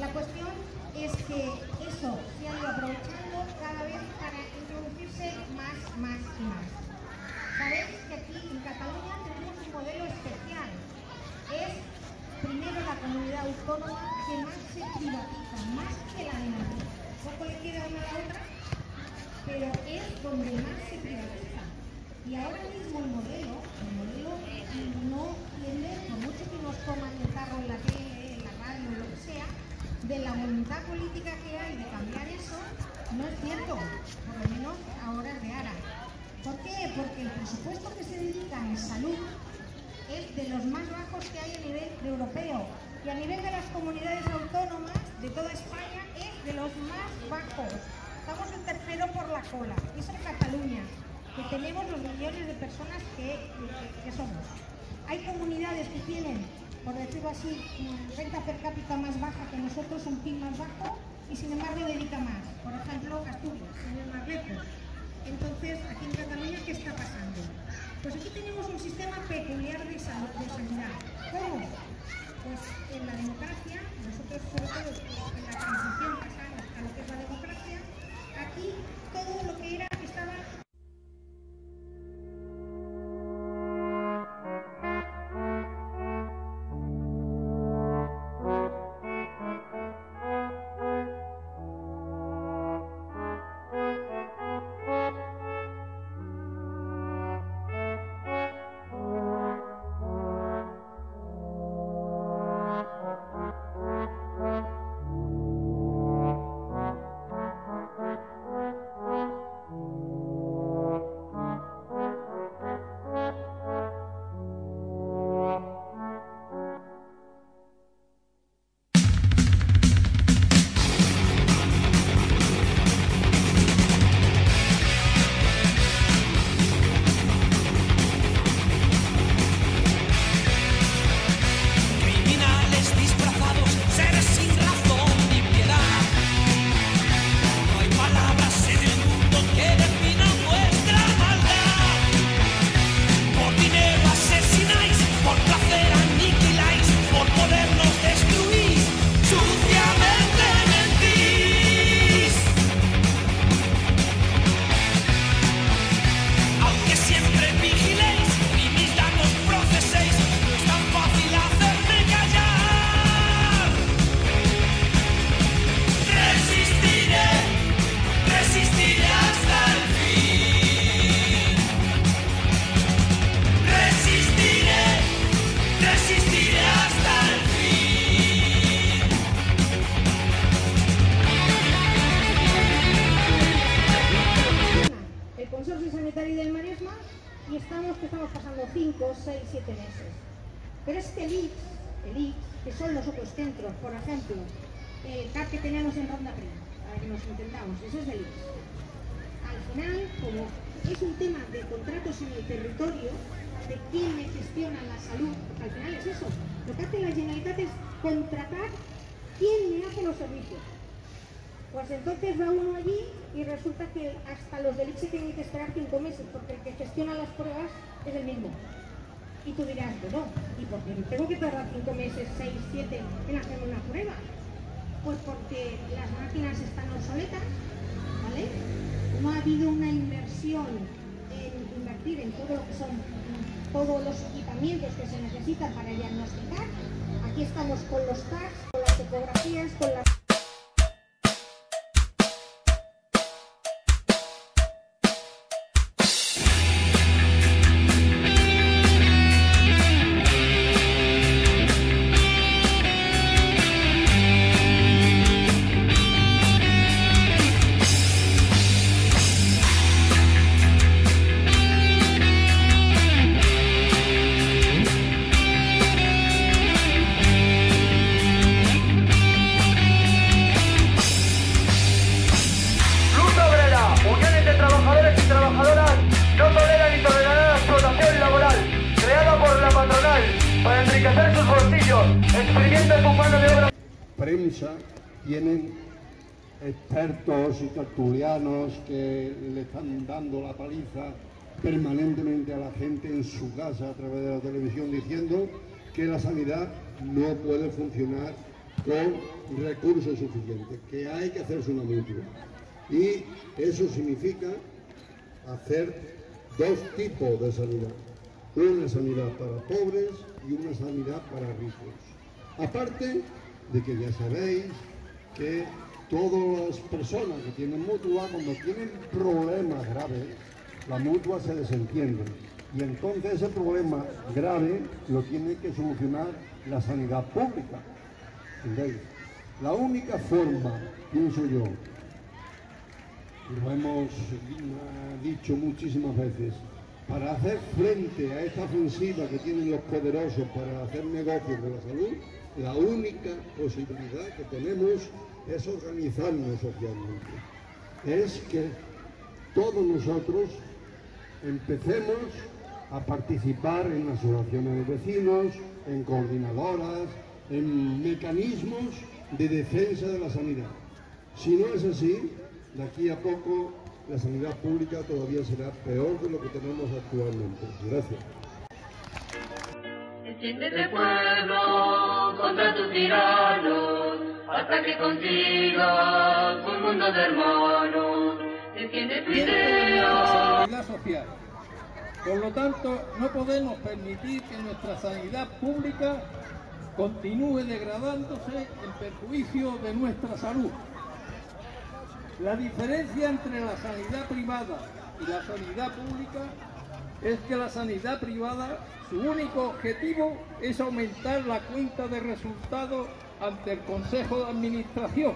La cuestión es que eso se ha ido aprovechando cada vez para introducirse más, más y más. Sabéis que aquí en Cataluña tenemos un modelo especial. Es primero la comunidad autónoma que más se privatiza, más que la de Madrid. Poco le queda una a la otra, pero es donde más se privatiza. Y ahora mismo el modelo, el modelo tiene, por mucho que nos toman el carro en la tele, en la radio, lo que sea, de la voluntad política que hay de cambiar eso, no es cierto, por lo menos ahora es de Ara. ¿Por qué? Porque el presupuesto que se dedica en salud es de los más bajos que hay a nivel europeo y a nivel de las comunidades autónomas de toda España es de los más bajos. Estamos en tercero por la cola. Eso en Cataluña, que tenemos los millones de personas que- que somos. Hay comunidades que tienen, por decirlo así, renta per cápita más baja que nosotros, un PIB más bajo, y sin embargo dedica más. Por ejemplo, Asturias, ir más lejos. Entonces, aquí en Cataluña, ¿qué está pasando? Pues aquí tenemos un sistema peculiar de, de sanidad. ¿Cómo? Pues en la democracia, nosotros sobre todo que estamos pasando 5, 6, 7 meses. Pero es que el IPS, el IPS, que son los otros centros, por ejemplo, el CAP que teníamos en Ronda Prima, para que nos entendamos, eso es del IPS. Al final, como es un tema de contratos en el territorio, de quién me gestiona la salud, al final es eso. Lo que hace la Generalitat es contratar quién me hace los servicios. Pues entonces va uno allí y resulta que hasta los del tienen que esperar cinco meses, porque el que gestiona las pruebas es el mismo. Y tú dirás, bueno, ¿y por qué tengo que tardar cinco meses, seis, siete en hacerme una prueba? Pues porque las máquinas están obsoletas, ¿vale? No ha habido una inversión en invertir en todo lo que son todos los equipamientos que se necesitan para diagnosticar. Aquí estamos con los tags, con las ecografías, con las... prensa tienen expertos y tertulianos que le están dando la paliza permanentemente a la gente en su casa a través de la televisión diciendo que la sanidad no puede funcionar con recursos suficientes, que hay que hacerse una mutua. Y eso significa hacer dos tipos de sanidad. Una sanidad para pobres y una sanidad para ricos. Aparte de que ya sabéis que todas las personas que tienen mutua, cuando tienen problemas graves, la mutua se desentiende. Y entonces ese problema grave lo tiene que solucionar la sanidad pública. La única forma, pienso yo, y lo hemos dicho muchísimas veces, para hacer frente a esta ofensiva que tienen los poderosos para hacer negocios de la salud, la única posibilidad que tenemos es organizarnos socialmente. Es que todos nosotros empecemos a participar en asociaciones de vecinos, en coordinadoras, en mecanismos de defensa de la sanidad. Si no es así, de aquí a poco la sanidad pública todavía será peor de lo que tenemos actualmente. Gracias. Defiéndete pueblo contra tus tiranos, hasta que consigas un mundo de hermanos. Defiende tu idea. social. Por lo tanto, no podemos permitir que nuestra sanidad pública continúe degradándose en perjuicio de nuestra salud. La diferencia entre la sanidad privada y la sanidad pública es que la sanidad privada, su único objetivo es aumentar la cuenta de resultados ante el Consejo de Administración.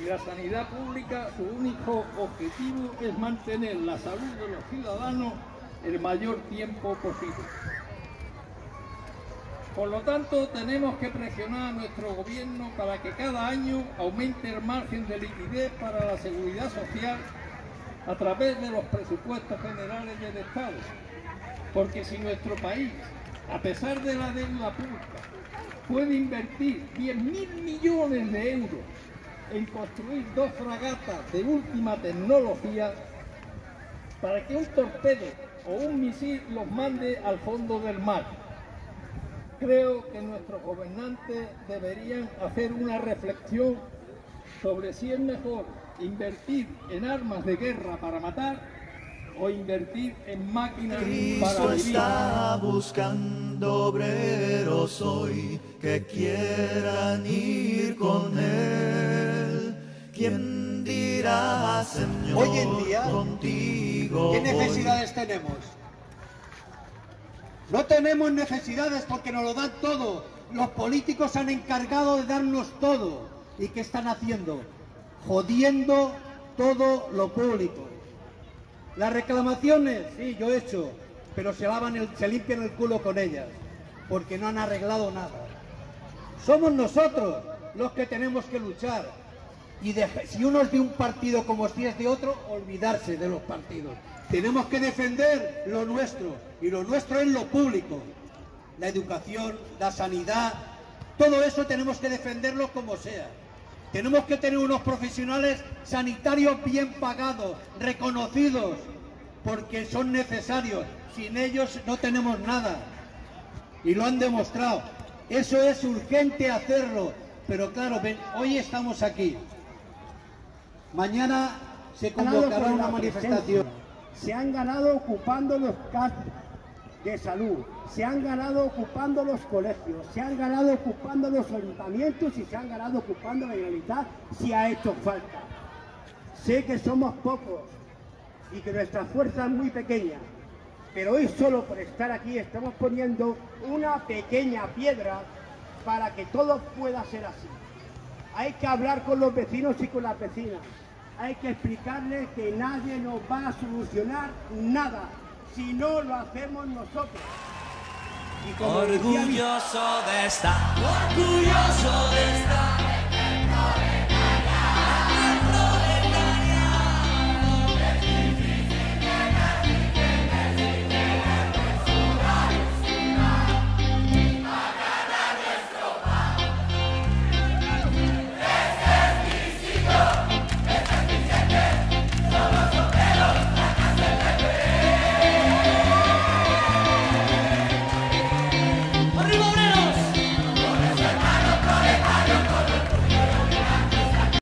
Y la sanidad pública, su único objetivo es mantener la salud de los ciudadanos el mayor tiempo posible. Por lo tanto, tenemos que presionar a nuestro gobierno para que cada año aumente el margen de liquidez para la seguridad social a través de los presupuestos generales del Estado. Porque si nuestro país, a pesar de la deuda pública, puede invertir 10.000 millones de euros en construir dos fragatas de última tecnología para que un torpedo o un misil los mande al fondo del mar. Creo que nuestros gobernantes deberían hacer una reflexión sobre si es mejor invertir en armas de guerra para matar o invertir en máquinas para Cristo vivir. está buscando obreros hoy que quieran ir con Él. ¿Quién dirá, Señor, Hoy en día, contigo ¿Qué voy? necesidades tenemos? No tenemos necesidades porque nos lo dan todo. Los políticos se han encargado de darnos todo. ¿Y qué están haciendo? Jodiendo todo lo público. Las reclamaciones, sí, yo he hecho, pero se, lavan se limpian el culo con ellas, porque no han arreglado nada. Somos nosotros los que tenemos que luchar. Y si uno es de un partido como si es de otro, olvidarse de los partidos. Tenemos que defender lo nuestro y lo nuestro es lo público. La educación, la sanidad, todo eso tenemos que defenderlo como sea. Tenemos que tener unos profesionales sanitarios bien pagados, reconocidos, porque son necesarios. Sin ellos no tenemos nada. Y lo han demostrado. Eso es urgente hacerlo. Pero claro, ven, hoy estamos aquí. Mañana se convocará una manifestación. Se han ganado ocupando los CAP de salud, se han ganado ocupando los colegios, se han ganado ocupando los ayuntamientos y se han ganado ocupando la Generalitat si ha hecho falta. Sé que somos pocos y que nuestra fuerza es muy pequeña, pero hoy solo por estar aquí estamos poniendo una pequeña piedra para que todo pueda ser así. Hay que hablar con los vecinos y con las vecinas. Hay que explicarles que nadie nos va a solucionar nada si no lo hacemos nosotros. Y como decía Orgulloso de estar, orgulloso de estar